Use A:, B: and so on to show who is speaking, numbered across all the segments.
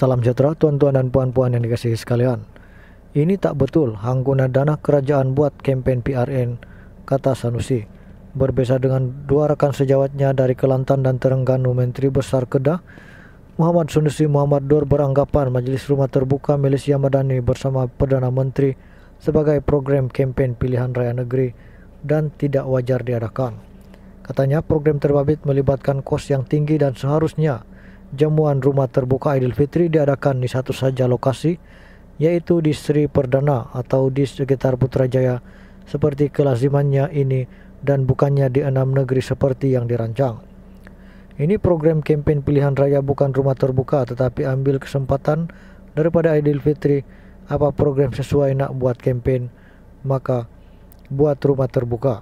A: Salam sejahtera tuan-tuan dan puan-puan yang dikasihi sekalian. Ini tak betul hang guna dana kerajaan buat kempen PRN, kata Sanusi. Berbeza dengan dua rekan sejawatnya dari Kelantan dan Terengganu Menteri Besar Kedah, Muhammad Sanusi Muhammad Dor beranggapan Majelis Rumah Terbuka Malaysia Madani bersama Perdana Menteri sebagai program kempen pilihan raya negeri dan tidak wajar diadakan. Katanya program terbabit melibatkan kos yang tinggi dan seharusnya jamuan rumah terbuka Idul Fitri diadakan di satu saja lokasi yaitu di Sri Perdana atau di sekitar Putrajaya seperti kelazimannya ini dan bukannya di enam negeri seperti yang dirancang. Ini program kempen pilihan raya bukan rumah terbuka tetapi ambil kesempatan daripada Idul Fitri apa program sesuai nak buat kempen maka buat rumah terbuka.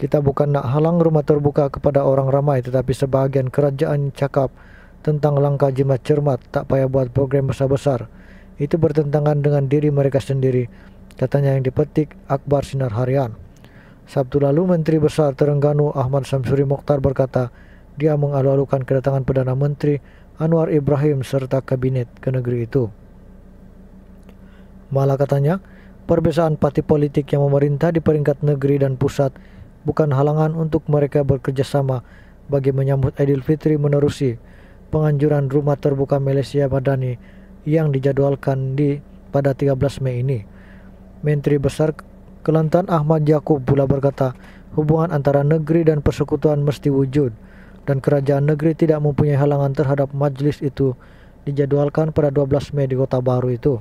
A: Kita bukan nak halang rumah terbuka kepada orang ramai tetapi sebahagian kerajaan cakap tentang langkah jimat cermat tak payah buat program besar-besar. Itu bertentangan dengan diri mereka sendiri, katanya yang dipetik Akbar Sinar Harian. Sabtu lalu Menteri Besar Terengganu Ahmad Samsuri Mokhtar berkata dia mengalu-alukan kedatangan Perdana Menteri Anwar Ibrahim serta kabinet ke negeri itu. Malah katanya, perbezaan parti politik yang memerintah di peringkat negeri dan pusat bukan halangan untuk mereka bekerjasama bagi menyambut Idul Fitri menerusi penganjuran rumah terbuka Malaysia Madani yang dijadwalkan di pada 13 Mei ini. Menteri Besar Kelantan Ahmad Yaakob pula berkata, hubungan antara negeri dan persekutuan mesti wujud dan kerajaan negeri tidak mempunyai halangan terhadap majlis itu dijadwalkan pada 12 Mei di Kota Baru itu.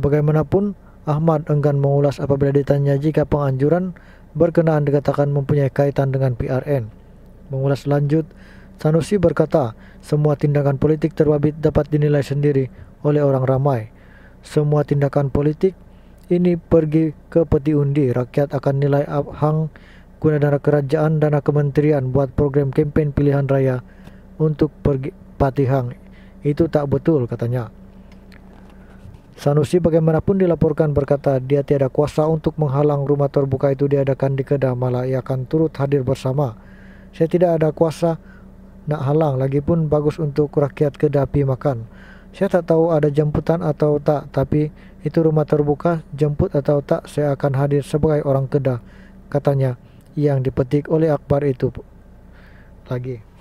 A: Bagaimanapun, Ahmad enggan mengulas apabila ditanya jika penganjuran berkenaan dikatakan mempunyai kaitan dengan PRN. Mengulas lanjut, Sanusi berkata, semua tindakan politik terbabit dapat dinilai sendiri oleh orang ramai. Semua tindakan politik ini pergi ke peti undi. Rakyat akan nilai hang guna dana kerajaan, dana kementerian buat program kempen pilihan raya untuk pergi patihang. Itu tak betul katanya. Sanusi bagaimanapun dilaporkan berkata dia tiada kuasa untuk menghalang rumah terbuka itu diadakan di Kedah malah ia akan turut hadir bersama. Saya tidak ada kuasa nak halang lagipun bagus untuk rakyat Kedapi makan. Saya tak tahu ada jemputan atau tak, tapi itu rumah terbuka, jemput atau tak, saya akan hadir sebagai orang Kedah, katanya yang dipetik oleh Akbar itu lagi.